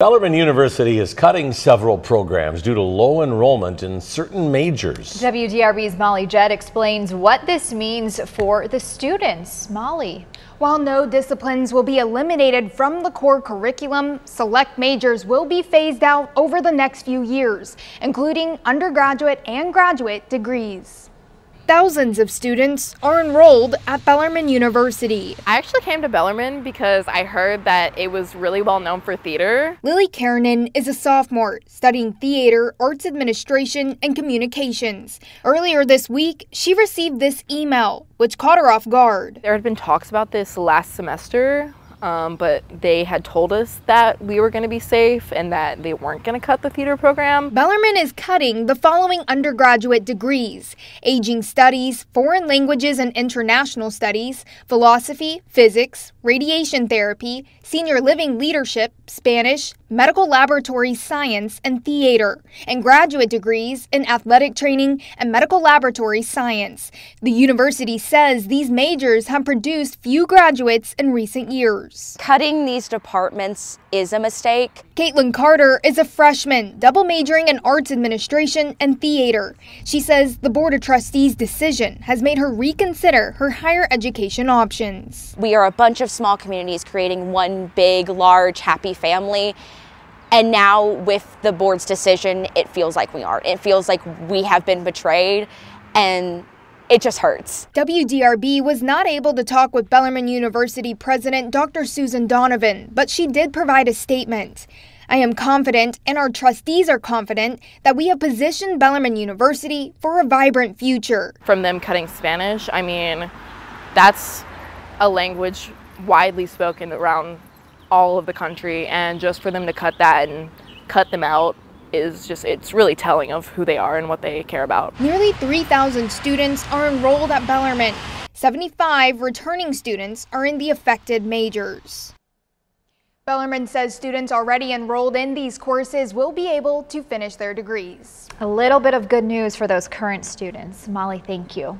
Bellarmine University is cutting several programs due to low enrollment in certain majors. WDRB's Molly Jett explains what this means for the students. Molly. While no disciplines will be eliminated from the core curriculum, select majors will be phased out over the next few years, including undergraduate and graduate degrees. Thousands of students are enrolled at Bellarmine University. I actually came to Bellarmine because I heard that it was really well known for theater. Lily Karanen is a sophomore studying theater, arts administration, and communications. Earlier this week, she received this email, which caught her off guard. There had been talks about this last semester um, but they had told us that we were going to be safe and that they weren't going to cut the theater program. Bellarmine is cutting the following undergraduate degrees Aging Studies, Foreign Languages and International Studies, Philosophy, Physics, Radiation Therapy, Senior Living Leadership, Spanish, Medical Laboratory Science, and Theater, and graduate degrees in Athletic Training and Medical Laboratory Science. The university says these majors have produced few graduates in recent years. Cutting these departments is a mistake. Caitlin Carter is a freshman, double majoring in arts administration and theater. She says the Board of Trustees' decision has made her reconsider her higher education options. We are a bunch of small communities creating one big, large, happy family. And now, with the board's decision, it feels like we aren't. It feels like we have been betrayed, and it just hurts. WDRB was not able to talk with Bellarmine University President Dr. Susan Donovan, but she did provide a statement. I am confident, and our trustees are confident, that we have positioned Bellarmine University for a vibrant future. From them cutting Spanish, I mean, that's a language widely spoken around all of the country and just for them to cut that and cut them out is just it's really telling of who they are and what they care about. Nearly 3,000 students are enrolled at Bellarmine. 75 returning students are in the affected majors. Bellarmine says students already enrolled in these courses will be able to finish their degrees. A little bit of good news for those current students. Molly, thank you.